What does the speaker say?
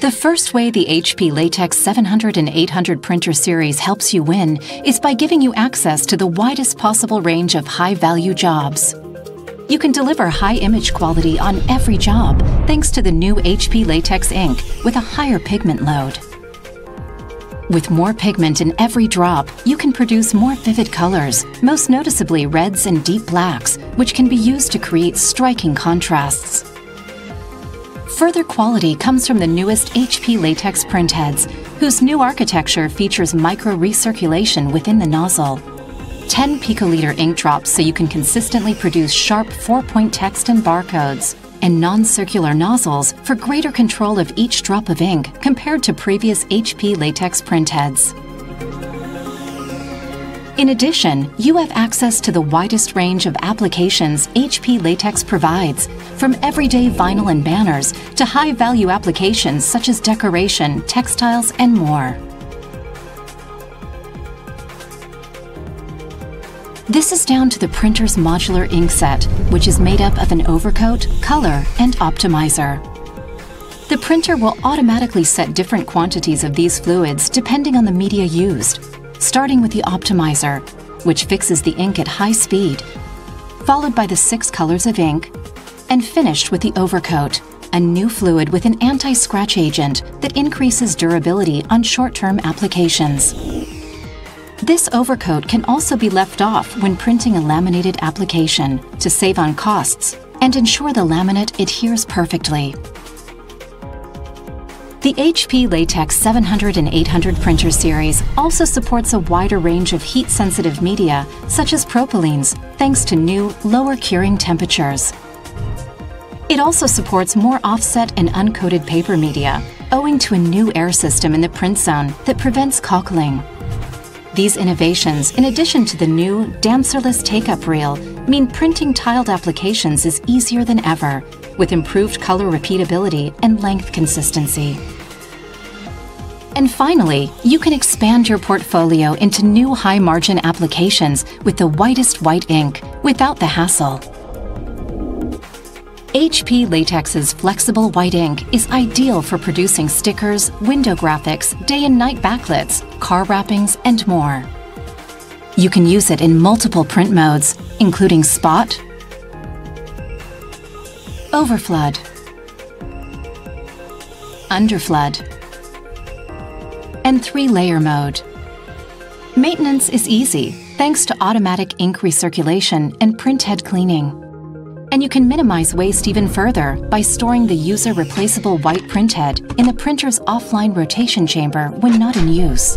The first way the HP Latex 700 and 800 printer series helps you win is by giving you access to the widest possible range of high value jobs. You can deliver high image quality on every job thanks to the new HP Latex ink with a higher pigment load. With more pigment in every drop, you can produce more vivid colors, most noticeably reds and deep blacks, which can be used to create striking contrasts. Further quality comes from the newest HP Latex printheads, whose new architecture features micro recirculation within the nozzle. 10 picoliter ink drops so you can consistently produce sharp four-point text and barcodes, and non-circular nozzles for greater control of each drop of ink compared to previous HP latex printheads. In addition, you have access to the widest range of applications HP Latex provides, from everyday vinyl and banners to high-value applications such as decoration, textiles, and more. This is down to the printer's modular ink set, which is made up of an overcoat, color, and optimizer. The printer will automatically set different quantities of these fluids depending on the media used, starting with the optimizer, which fixes the ink at high speed, followed by the six colors of ink, and finished with the overcoat, a new fluid with an anti-scratch agent that increases durability on short-term applications. This overcoat can also be left off when printing a laminated application to save on costs and ensure the laminate adheres perfectly. The HP Latex 700 and 800 printer series also supports a wider range of heat-sensitive media, such as propylenes, thanks to new, lower curing temperatures. It also supports more offset and uncoated paper media, owing to a new air system in the print zone that prevents cockling. These innovations, in addition to the new dancerless take-up reel, mean printing tiled applications is easier than ever, with improved color repeatability and length consistency. And finally, you can expand your portfolio into new high-margin applications with the whitest white ink without the hassle. HP Latex's flexible white ink is ideal for producing stickers, window graphics, day and night backlits, car wrappings, and more. You can use it in multiple print modes, including spot, overflood, underflood, and three-layer mode. Maintenance is easy thanks to automatic ink recirculation and printhead cleaning. And you can minimize waste even further by storing the user replaceable white printhead in the printer's offline rotation chamber when not in use.